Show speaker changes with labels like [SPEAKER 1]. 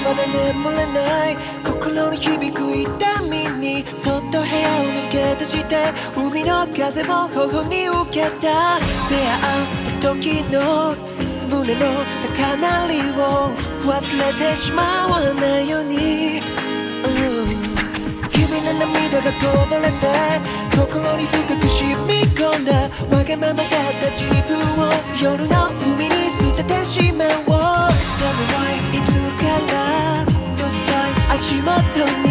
[SPEAKER 1] 葉で眠れない。心に響く痛みにそっと部屋を抜け出して海の風を頬に受けた出会った時の胸の高鳴りを忘れてしまわないように、うん。君の涙がこぼれて心に深く染み込んだわがままだった自分を夜の海に捨ててしまう。but don't